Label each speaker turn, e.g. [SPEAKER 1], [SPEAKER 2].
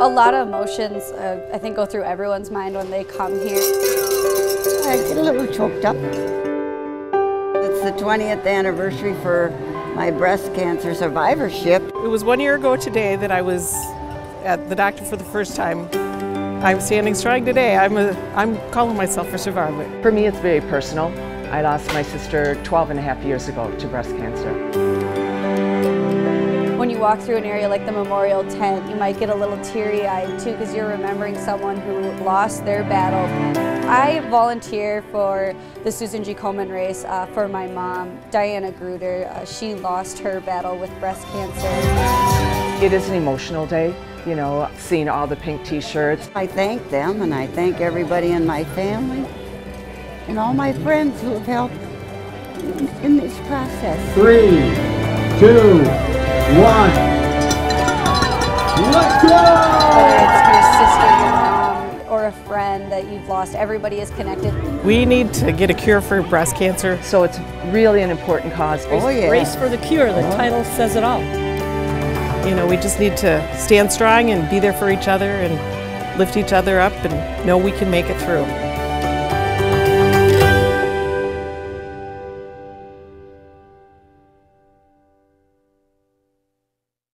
[SPEAKER 1] A lot of emotions, uh, I think, go through everyone's mind when they come here.
[SPEAKER 2] I get a little choked up. It's the 20th anniversary for my breast cancer survivorship.
[SPEAKER 3] It was one year ago today that I was at the doctor for the first time. I'm standing strong today. I'm, a, I'm calling myself a survivor.
[SPEAKER 4] For me, it's very personal. I lost my sister 12 and a half years ago to breast cancer.
[SPEAKER 1] When you walk through an area like the memorial tent, you might get a little teary-eyed too because you're remembering someone who lost their battle. I volunteer for the Susan G. Komen race uh, for my mom, Diana Gruder. Uh, she lost her battle with breast cancer.
[SPEAKER 4] It is an emotional day, you know, seeing all the pink t-shirts.
[SPEAKER 2] I thank them and I thank everybody in my family and all my friends who have helped in, in this process.
[SPEAKER 5] Three, two, one. Let's
[SPEAKER 1] Whether
[SPEAKER 5] go!
[SPEAKER 1] it's your sister, your mom, or a friend that you've lost, everybody is connected.
[SPEAKER 3] We need to get a cure for breast cancer.
[SPEAKER 4] So it's really an important cause.
[SPEAKER 2] Oh yeah.
[SPEAKER 6] Race for the Cure, the oh. title says it all.
[SPEAKER 3] You know, we just need to stand strong and be there for each other and lift each other up and know we can make it through.